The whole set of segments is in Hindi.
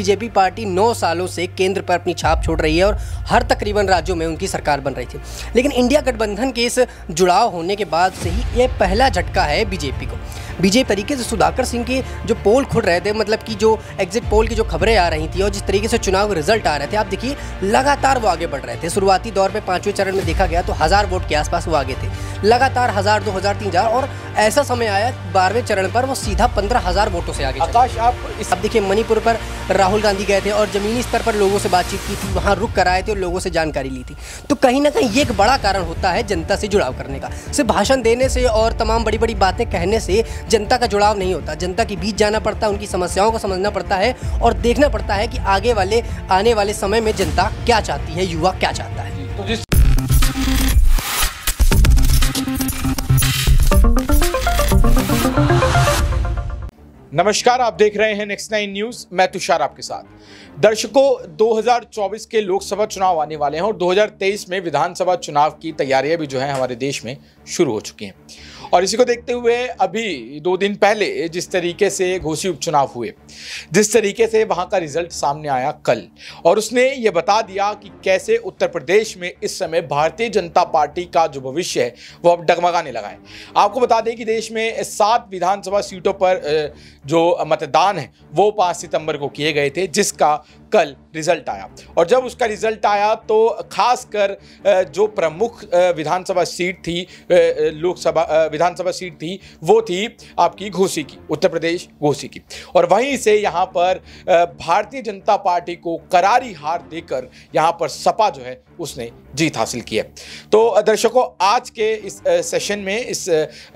बीजेपी पार्टी नौ सालों से केंद्र पर अपनी छाप छोड़ रही है और हर तकरीबन राज्यों में उनकी सरकार बन रही थी। लेकिन इंडिया गठबंधन के इस जुड़ाव होने के बाद से ही यह पहला झटका है बीजेपी को। बीजेपी तरीके से सुधाकर सिंह के जो पोल खुल रहे थे मतलब कि जो एग्जिट पोल की जो खबरें आ रही थी और जिस तरीके से चुनाव के रिज़ल्ट आ रहे थे आप देखिए लगातार वो आगे बढ़ रहे थे। शुरुआती दौर पे पाँचवें चरण में देखा गया तो हज़ार वोट के आसपास वो आगे थे। लगातार हज़ार दो हज़ार तीन हज़ार और ऐसा समय आया बारहवें चरण पर वो सीधा पंद्रह हज़ार वोटों से आगे। आकाश आप इस अब देखिए मणिपुर पर राहुल गांधी गए थे और जमीनी स्तर पर लोगों से बातचीत की थी वहाँ रुक कर आए थे और लोगों से जानकारी ली थी। तो कहीं ना कहीं ये एक बड़ा कारण होता है जनता से जुड़ाव करने का। सिर्फ़ भाषण देने से और तमाम बड़ी बड़ी बातें कहने से जनता का जुड़ाव नहीं होता। जनता के बीच जाना पड़ता है, उनकी समस्याओं को समझना पड़ता है और देखना पड़ता है कि आगे वाले, आने वाले समय में जनता क्या चाहती है, युवा क्या चाहता है। तो जिस नमस्कार, आप देख रहे हैं नेक्स्ट नाइन न्यूज़ मैं तुषार आपके साथ। दर्शकों 2024 के लोकसभा चुनाव आने वाले हैं और 2023 में विधानसभा चुनाव की तैयारियाँ भी जो है हमारे देश में शुरू हो चुकी हैं। और इसी को देखते हुए अभी दो दिन पहले जिस तरीके से घोसी उपचुनाव हुए, जिस तरीके से वहाँ का रिज़ल्ट सामने आया कल, और उसने ये बता दिया कि कैसे उत्तर प्रदेश में इस समय भारतीय जनता पार्टी का जो भविष्य है, वो अब डगमगाने लगा है। आपको बता दें कि देश में सात विधानसभा सीटों पर जो मतदान है, वो पाँच सितंबर को किए गए थे, जिसका कल रिज़ल्ट आया। और जब उसका रिज़ल्ट आया तो खासकर जो प्रमुख विधानसभा सीट थी लोकसभा विधानसभा सीट थी, वो थी आपकी घोसी की, उत्तर प्रदेश घोसी की। और वहीं से यहाँ पर भारतीय जनता पार्टी को करारी हार देकर यहाँ पर सपा जो है उसने जीत हासिल की है। तो दर्शकों, आज के इस सेशन में, इस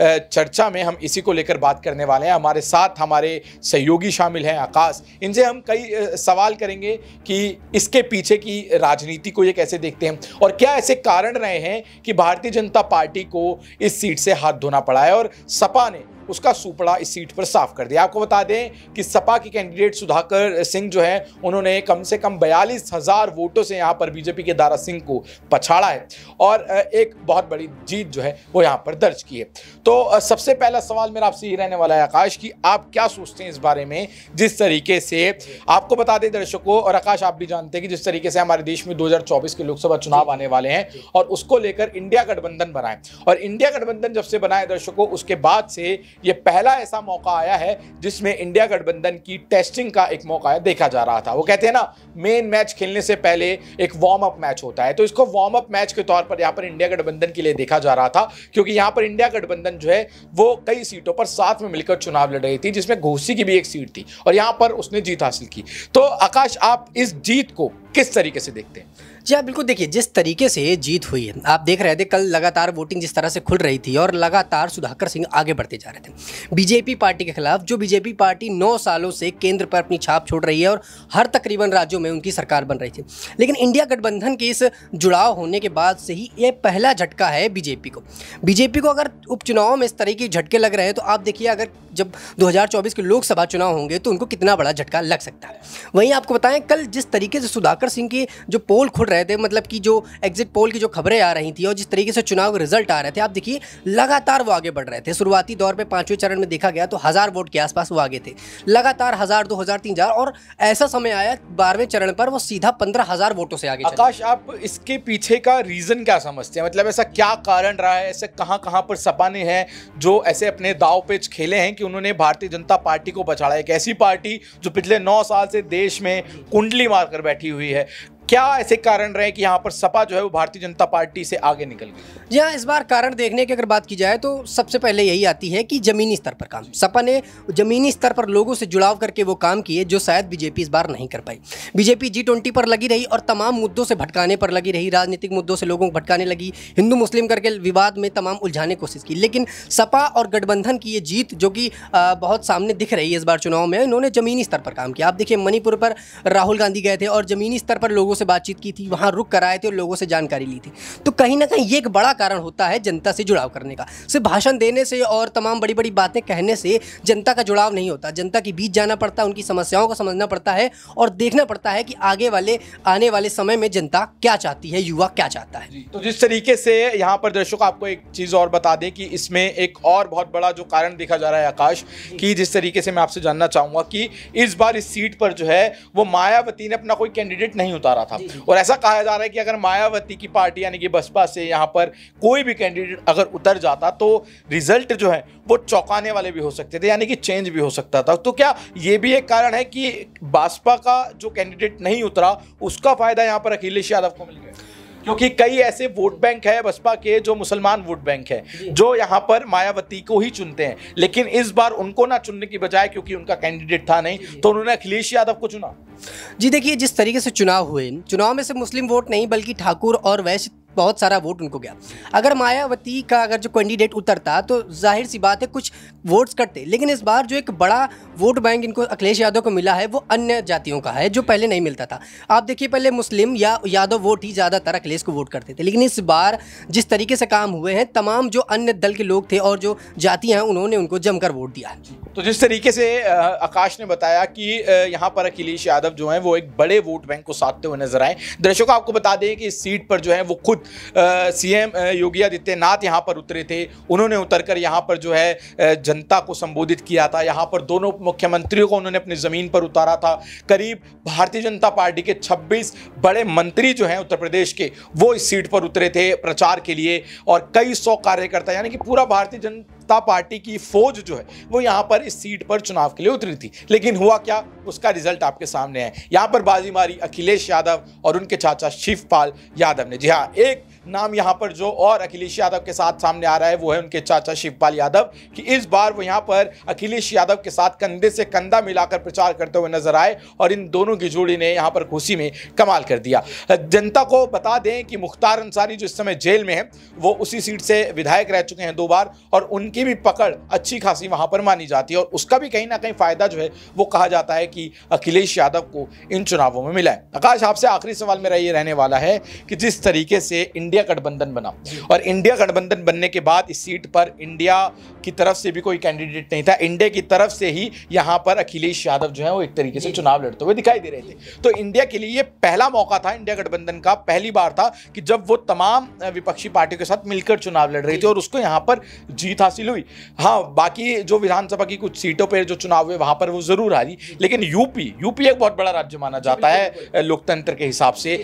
चर्चा में हम इसी को लेकर बात करने वाले हैं। हमारे साथ हमारे सहयोगी शामिल हैं आकाश। इनसे हम कई सवाल करेंगे कि इसके पीछे की राजनीति को ये कैसे देखते हैं और क्या ऐसे कारण रहे हैं कि भारतीय जनता पार्टी को इस सीट से हाथ धोना पड़ा है और सपा ने उसका सुपड़ा इस सीट पर साफ़ कर दिया। आपको बता दें कि सपा के कैंडिडेट सुधाकर सिंह जो है, उन्होंने कम से कम बयालीस हज़ार वोटों से यहाँ पर बीजेपी के दारा सिंह को पछाड़ा है और एक बहुत बड़ी जीत जो है, वो यहाँ पर दर्ज की है। तो सबसे पहला सवाल मेरा आपसे ये रहने वाला है आकाश कि आप क्या सोचते हैं इस बारे में, जिस तरीके से आपको बता दें दर्शकों, और आकाश आप भी जानते हैं कि जिस तरीके से हमारे देश में 2024 के लोकसभा चुनाव आने वाले हैं और उसको लेकर इंडिया गठबंधन बनाए। और इंडिया गठबंधन जब से बनाए दर्शकों, उसके बाद से ये पहला ऐसा मौका आया है जिसमें इंडिया गठबंधन की टेस्टिंग का एक मौका है देखा जा रहा था। वो कहते हैं ना मेन मैच खेलने से पहले एक वार्म अप मैच होता है। तो इसको वार्म अप मैच के तौर पर यहाँ पर इंडिया गठबंधन के लिए देखा जा रहा था, क्योंकि यहाँ पर इंडिया गठबंधन जो है, वो कई सीटों पर साथ में मिलकर चुनाव लड़ रही थी, जिसमें घोसी की भी एक सीट थी और यहाँ पर उसने जीत हासिल की। तो आकाश, आप इस जीत को किस तरीके से देखते हैं? जी हाँ बिल्कुल देखिए, जिस तरीके से जीत हुई है, आप देख रहे थे कल लगातार वोटिंग जिस तरह से खुल रही थी और लगातार सुधाकर सिंह आगे बढ़ते जा रहे थे। बीजेपी पार्टी के खिलाफ, जो बीजेपी पार्टी नौ सालों से केंद्र पर अपनी छाप छोड़ रही है और हर तकरीबन राज्यों में उनकी सरकार बन रही थी। लेकिन इंडिया गठबंधन के इस जुड़ाव होने के बाद से ही ये पहला झटका है बीजेपी को। बीजेपी को अगर उपचुनाव में इस तरह के झटके लग रहे हैं तो आप देखिए, अगर जब 2024 के लोकसभा चुनाव होंगे तो उनको कितना बड़ा झटका लग सकता है। वहीं आपको बताएँ, कल जिस तरीके से सुधाकर सिंह के जो पोल खुल रहे थे मतलब कि जो एग्जिट पोल की जो खबरें आ रही थी और जिस तरीके से चुनाव के रिज़ल्ट आ रहे थे, आप देखिए, लगातार वो आगे बढ़ रहे थे। शुरुआती दौर पे पाँचवें चरण में देखा गया तो हज़ार वोट के आसपास वो आगे थे। लगातार हज़ार, दो हज़ार और ऐसा समय आया, बारहवें चरण पर वो सीधा पंद्रह वोटों से आगे आकाश, आप इसके पीछे का रीजन क्या समझते हैं? मतलब ऐसा क्या कारण रहा है? ऐसे कहाँ कहाँ पर सपा ने है जो ऐसे अपने दाव पेच खेले हैं कि उन्होंने भारतीय जनता पार्टी को पछाड़ा एक ऐसी पार्टी जो पिछले नौ साल से देश में कुंडली मारकर बैठी हुई है। क्या ऐसे कारण रहे कि यहाँ पर सपा जो है वो भारतीय जनता पार्टी से आगे निकल गई? जी हाँ इस बार कारण देखने की अगर बात की जाए तो सबसे पहले यही आती है कि ज़मीनी स्तर पर काम। सपा ने ज़मीनी स्तर पर लोगों से जुड़ाव करके वो काम किए जो शायद बीजेपी इस बार नहीं कर पाई। बीजेपी जी ट्वेंटी पर लगी रही और तमाम मुद्दों से भटकाने पर लगी रही, राजनीतिक मुद्दों से लोगों को भटकाने लगी, हिंदू मुस्लिम करके विवाद में तमाम उलझाने की कोशिश की। लेकिन सपा और गठबंधन की ये जीत जो कि बहुत सामने दिख रही है इस बार चुनाव में, इन्होंने ज़मीनी स्तर पर काम किया। आप देखिए मणिपुर पर राहुल गांधी गए थे और ज़मीनी स्तर पर लोगों से बातचीत की थी वहाँ रुक कर आए थे और लोगों से जानकारी ली थी। तो कहीं ना कहीं ये एक बड़ा कारण होता है जनता से जुड़ाव करने का। सिर्फ़ भाषण देने से और तमाम बड़ी बड़ी बातें कहने से जनता का जुड़ाव नहीं होता। जनता के बीच जाना पड़ता है उनकी समस्याओं को समझना पड़ता है और देखना पड़ता है कि आगे वाले आने वाले समय में जनता क्या चाहती है युवा क्या चाहता है। तो जिस तरीके से यहाँ पर दर्शकों आपको एक चीज़ और बता दें कि इसमें एक और बहुत बड़ा जो कारण देखा जा रहा है आकाश कि जिस तरीके से मैं आपसे जानना चाहूँगा कि इस बार इस सीट पर जो है वो मायावती ने अपना कोई कैंडिडेट नहीं उतारा था। और ऐसा कहा जा रहा है कि अगर मायावती की पार्टी यानी कि बसपा से यहाँ पर कोई भी कैंडिडेट अगर उतर जाता तो रिज़ल्ट जो है वो चौंकाने वाले भी हो सकते थे यानी कि चेंज भी हो सकता था। तो क्या ये भी एक कारण है कि भाजपा का जो कैंडिडेट नहीं उतरा उसका फ़ायदा यहाँ पर अखिलेश यादव को मिल गया? क्योंकि कई ऐसे वोट बैंक है बसपा के जो मुसलमान वोट बैंक है जो। यहाँ पर मायावती को ही चुनते हैं। लेकिन इस बार उनको ना चुनने की बजाय क्योंकि उनका कैंडिडेट था नहीं तो उन्होंने अखिलेश यादव को चुना। जी देखिए, जिस तरीके से चुनाव हुए, चुनाव में से मुस्लिम वोट नहीं, बल्कि ठाकुर और वैश्य बहुत सारा वोट उनको गया। अगर मायावती का अगर जो कैंडिडेट उतरता तो ज़ाहिर सी बात है कुछ वोट्स कटते। लेकिन इस बार जो एक बड़ा वोट बैंक इनको अखिलेश यादव को मिला है, वो अन्य जातियों का है, जो पहले नहीं मिलता था। आप देखिए, पहले मुस्लिम या यादव वोट ही ज़्यादातर अखिलेश को वोट करते थे। लेकिन इस बार जिस तरीके से काम हुए हैं, तमाम जो अन्य दल के लोग थे और जो जातियाँ हैं, उन्होंने उनको जमकर वोट दिया तो जिस तरीके से आकाश ने बताया कि यहाँ पर अखिलेश यादव जो हैं, वो एक बड़े वोट बैंक को साधते हुए नज़र आए। दर्शकों, आपको बता दें कि इस सीट पर जो है, वो खुद सीएम योगी आदित्यनाथ यहाँ पर उतरे थे। उन्होंने उतरकर यहाँ पर जो है जनता को संबोधित किया था। यहाँ पर दोनों मुख्यमंत्रियों को उन्होंने अपनी ज़मीन पर उतारा था। करीब भारतीय जनता पार्टी के 26 बड़े मंत्री जो हैं उत्तर प्रदेश के, वो इस सीट पर उतरे थे प्रचार के लिए। और कई सौ कार्यकर्ता, यानी कि पूरा भारतीय जनता जनता पार्टी की फौज जो है, वो यहाँ पर इस सीट पर चुनाव के लिए उतरी थी। लेकिन हुआ क्या? उसका रिज़ल्ट आपके सामने है। यहाँ पर बाजी मारी अखिलेश यादव और उनके चाचा शिवपाल यादव ने। जी हाँ एक नाम यहाँ पर जो और अखिलेश यादव के साथ सामने आ रहा है, वो है उनके चाचा शिवपाल यादव, कि इस बार वो यहाँ पर अखिलेश यादव के साथ कंधे से कंधा मिलाकर प्रचार करते हुए नज़र आए और इन दोनों की जोड़ी ने यहाँ पर खुशी में कमाल कर दिया। जनता को बता दें कि मुख्तार अंसारी जो इस समय जेल में है, वो उसी सीट से विधायक रह चुके हैं दो बार और उनकी भी पकड़ अच्छी खासी वहाँ पर मानी जाती है और उसका भी कहीं ना कहीं फ़ायदा जो है, वो कहा जाता है कि अखिलेश यादव को इन चुनावों में मिला है। आकाश, आपसे आखिरी सवाल मेरा ये रहने वाला है कि जिस तरीके से इंडिया इंडिया गठबंधन बना और इंडिया गठबंधन बनने के बाद इस सीट पर इंडिया की तरफ़ से भी कोई कैंडिडेट नहीं था। इंडिया की तरफ़ से ही यहाँ पर अखिलेश यादव जो है वो एक तरीके से चुनाव लड़ते हुए दिखाई दे रहे थे। तो इंडिया के लिए ये पहला मौका था इंडिया गठबंधन का पहली बार था कि जब वो तमाम विपक्षी पार्टियों के साथ मिलकर चुनाव लड़ रही थी और उसको यहाँ पर जीत हासिल हुई। हाँ बाकी जो विधानसभा की कुछ सीटों पर जो चुनाव हुए वहाँ पर वो ज़रूर हारी। लेकिन यूपी यूपी एक बहुत बड़ा राज्य माना जाता है लोकतंत्र के हिसाब से।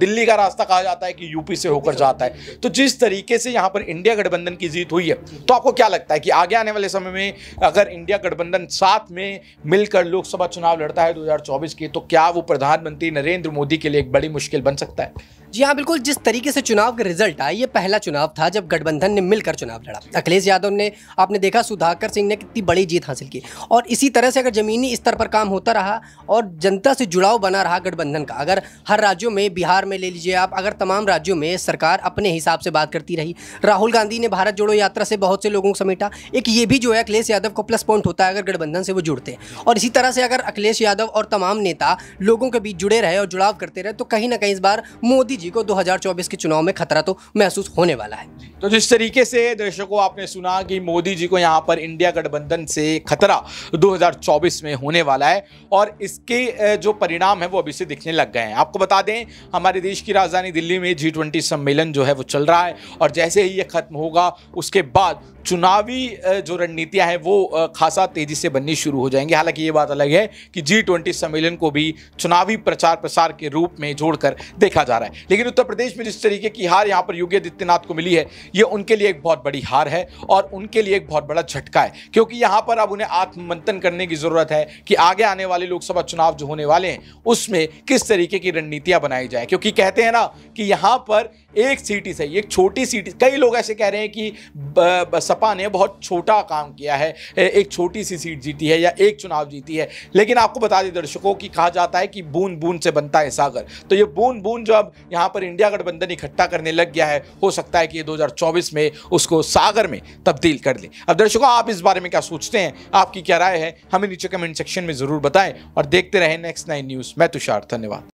दिल्ली का रास्ता कहा जाता है कि यूपी से होकर ऊपर जाता है। तो जिस तरीके से यहाँ पर इंडिया गठबंधन की जीत हुई है तो आपको क्या लगता है कि आगे आने वाले समय में अगर इंडिया गठबंधन साथ में मिलकर लोकसभा चुनाव लड़ता है 2024 के तो क्या वो प्रधानमंत्री नरेंद्र मोदी के लिए एक बड़ी मुश्किल बन सकता है? जी हाँ बिल्कुल। जिस तरीके से चुनाव का रिज़ल्ट आया, ये पहला चुनाव था जब गठबंधन ने मिलकर चुनाव लड़ा। अखिलेश यादव ने, आपने देखा, सुधाकर सिंह ने कितनी बड़ी जीत हासिल की। और इसी तरह से अगर ज़मीनी स्तर पर काम होता रहा और जनता से जुड़ाव बना रहा गठबंधन का, अगर हर राज्यों में, बिहार में ले लीजिए आप, अगर तमाम राज्यों में सरकार अपने हिसाब से बात करती रही। राहुल गांधी ने भारत जोड़ो यात्रा से बहुत से लोगों को समेटा। एक ये भी जो है, अखिलेश यादव को प्लस पॉइंट होता है अगर गठबंधन से वो जुड़ते और इसी तरह से अगर अखिलेश यादव और तमाम नेता लोगों के बीच जुड़े रहे और जुड़ाव करते रहे तो कहीं ना कहीं इस बार मोदी जी को दो 2024 के चुनाव में खतरा तो महसूस होने वाला है। तो जिस तरीके से दर्शकों आपने सुना कि मोदी जी को यहाँ पर इंडिया गठबंधन से खतरा 2024 में होने वाला है और इसके जो परिणाम है वो अभी से दिखने लग गए हैं। आपको बता दें, हमारे देश की राजधानी दिल्ली में जी ट्वेंटी सम्मेलन जो है वो चल रहा है और जैसे ही ये खत्म होगा, उसके बाद चुनावी जो रणनीतियाँ हैं वो खासा तेज़ी से बननी शुरू हो जाएँगी। हालाँकि ये बात अलग है कि जी ट्वेंटी सम्मेलन को भी चुनावी प्रचार प्रसार के रूप में जोड़कर देखा जा रहा है। लेकिन उत्तर प्रदेश में जिस तरीके की हार यहाँ पर योगी आदित्यनाथ को मिली है, ये उनके लिए एक बहुत बड़ी हार है और उनके लिए एक बहुत बड़ा झटका है। क्योंकि यहाँ पर अब उन्हें आत्ममंथन करने की ज़रूरत है कि आगे आने वाले लोकसभा चुनाव जो होने वाले हैं, उसमें किस तरीके की रणनीतियाँ बनाई जाए। क्योंकि कहते हैं ना कि यहाँ पर एक सीट ही सही, एक छोटी सीट कई लोग ऐसे कह रहे हैं कि सपा ने बहुत छोटा काम किया है एक छोटी सी सीट जीती है या एक चुनाव जीती है। लेकिन आपको बता दें दर्शकों की कहा जाता है कि बूंद बूंद से बनता है सागर। तो ये बूंद बूंद जो अब यहाँ पर इंडिया गठबंधन इकट्ठा करने लग गया है, हो सकता है कि ये 2024 में उसको सागर में तब्दील कर ले। अब दर्शकों, आप इस बारे में क्या सोचते हैं? आपकी क्या राय है? हमें नीचे कमेंट सेक्शन में ज़रूर बताएँ और देखते रहें नेक्स्ट नाइन न्यूज़ मैं तुषार, धन्यवाद।